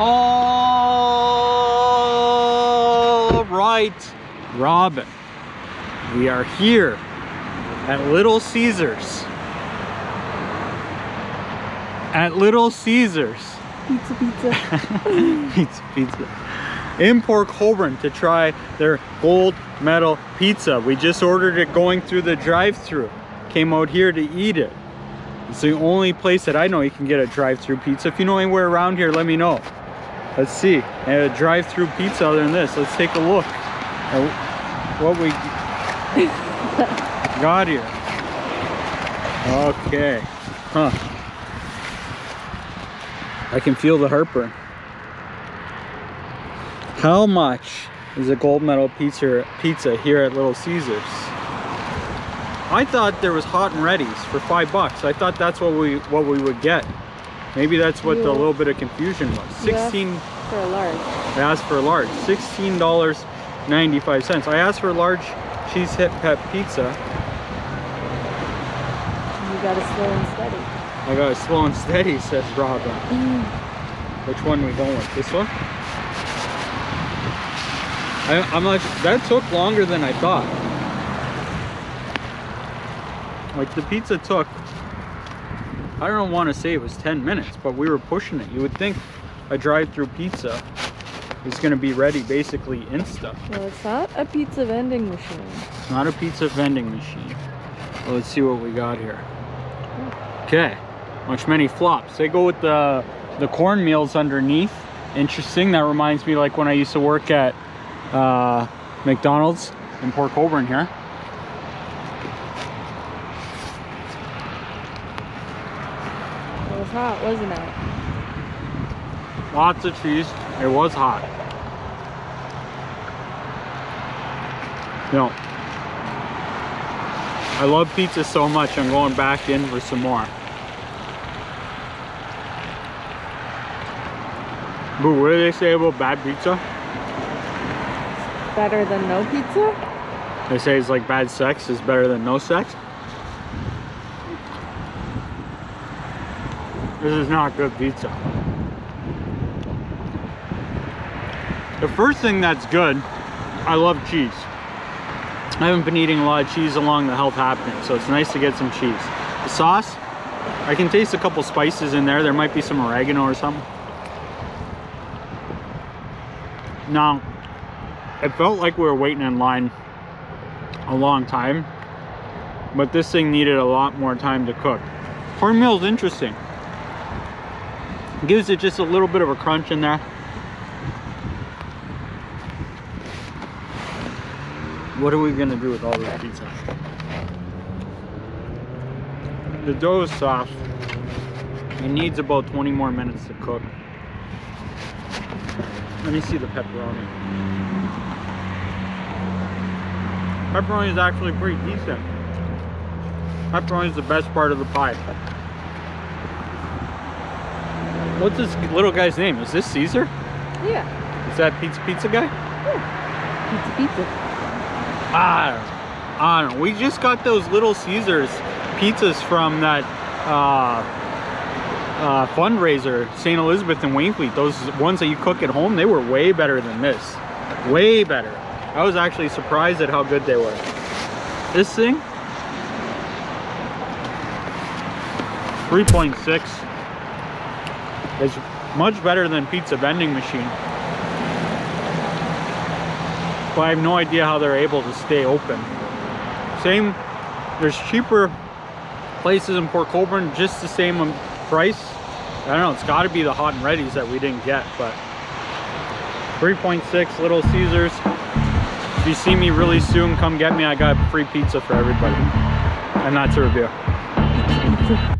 All right, Robin. We are here at Little Caesars. At Little Caesars. Pizza, pizza. pizza, pizza. In Port Colborne to try their gold medal pizza. We just ordered it going through the drive-through. Came out here to eat it. It's the only place that I know you can get a drive-through pizza. If you know anywhere around here, let me know. Let's see. And a drive-through pizza other than this. Let's take a look at what we got here. Okay. Huh. I can feel the heartburn. How much is a gold medal pizza pizza here at Little Caesars? I thought there was hot and ready's for five bucks. I thought that's what we what we would get. Maybe that's what the little bit of confusion was. 16 For a large. I asked for a large, $16.95. I asked for a large cheese hit pep pizza. You got to slow and steady. I got it slow and steady, says Robin. Mm. Which one we going with? This one? I, I'm like, That took longer than I thought. Like the pizza took. I don't want to say it was 10 minutes, but we were pushing it. You would think a drive-through pizza is going to be ready basically insta. Well, it's not a pizza vending machine. It's not a pizza vending machine. Well, let's see what we got here. Okay, much many flops. They go with the the corn meals underneath. Interesting. That reminds me like when I used to work at uh, McDonald's in Port Colborne here. Was hot, wasn't it? Lots of cheese. It was hot. No. I love pizza so much. I'm going back in for some more. But what do they say about bad pizza? Better than no pizza? They say it's like bad sex is better than no sex. This is not good pizza. The first thing that's good, I love cheese. I haven't been eating a lot of cheese along the health happening, so it's nice to get some cheese. The sauce, I can taste a couple spices in there. There might be some oregano or something. Now, it felt like we were waiting in line a long time, but this thing needed a lot more time to cook. Cornmeal is interesting. Gives it just a little bit of a crunch in there. What are we gonna do with all this pizza? The dough is soft. It needs about 20 more minutes to cook. Let me see the pepperoni. Pepperoni is actually pretty decent. Pepperoni is the best part of the pie. What's this little guy's name? Is this Caesar? Yeah. Is that pizza pizza guy? Yeah. Pizza, pizza. I don't, I don't know. We just got those Little Caesars pizzas from that uh, uh, fundraiser, St. Elizabeth and Wainfleet. Those ones that you cook at home, they were way better than this. Way better. I was actually surprised at how good they were. This thing, 3.6 is much better than pizza vending machine. But I have no idea how they're able to stay open. Same, there's cheaper places in Port Colborne, just the same price. I don't know, it's gotta be the hot and readies that we didn't get, but 3.6 Little Caesars. If you see me really soon, come get me. I got free pizza for everybody. And that's a review.